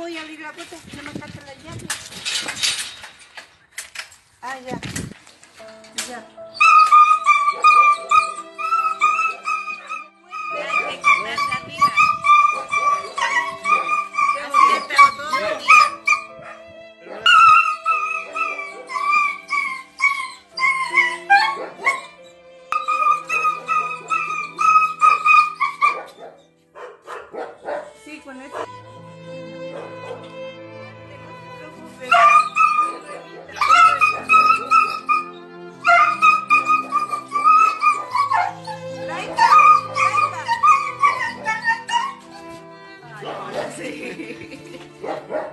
mo yalila ko to na magkatalagyan. Ah, yeah. Yeah. Sí, con. Sim.